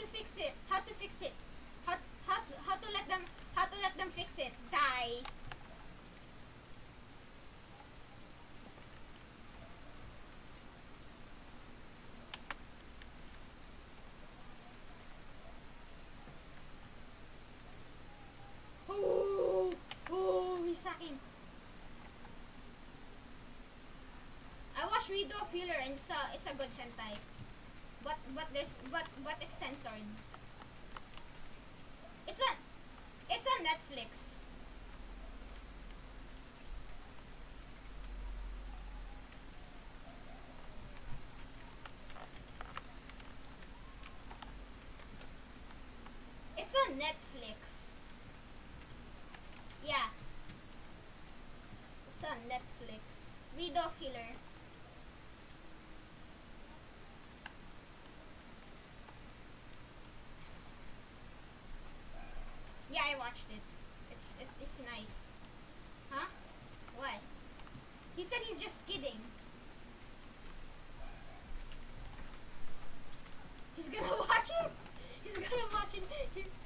to fix it? How to fix it? How how how to let them how to let them fix it? Die. Widow of Healer and it's a it's a good hentai. But there's but but it's censored. It's a it's a Netflix. It's on Netflix. Yeah. It's on Netflix. Widow of Healer. Yeah, I watched it. It's it, it's nice. Huh? What? He said he's just kidding. He's gonna watch it. He's gonna watch it.